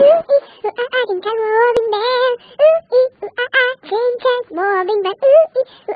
Ooh, ee, ooh, ah, ah, change transforming man. Ooh, ee, ooh, ah, ah, change transforming man. Ooh,